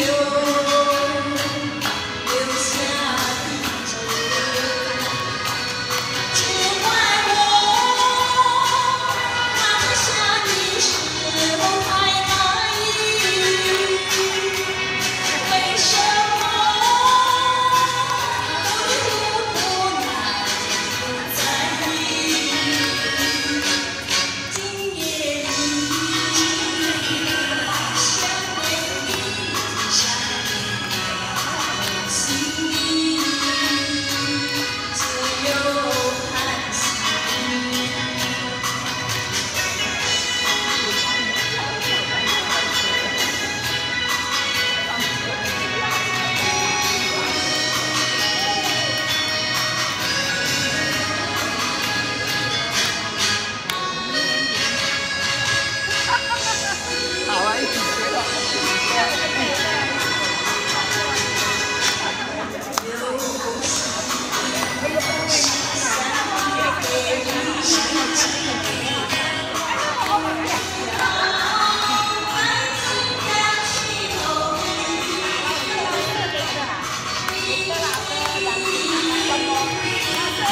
you.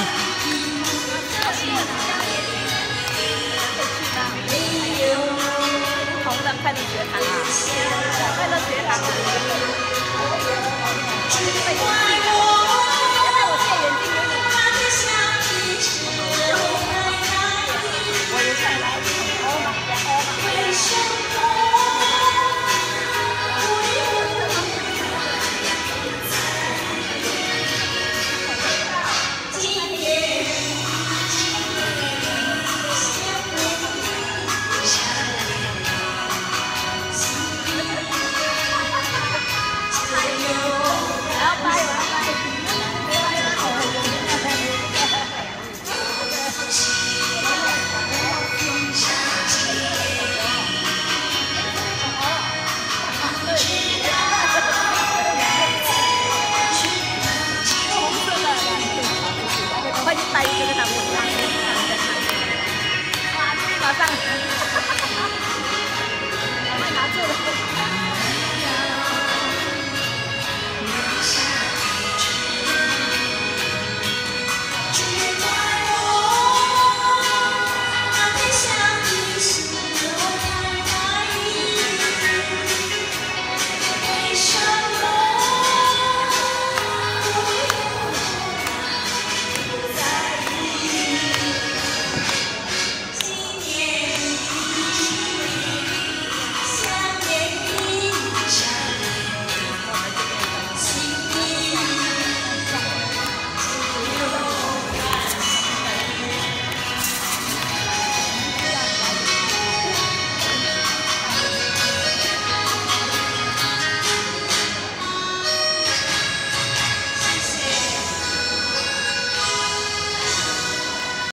乐学堂啊！快乐学堂啊！马上，我们拿住了。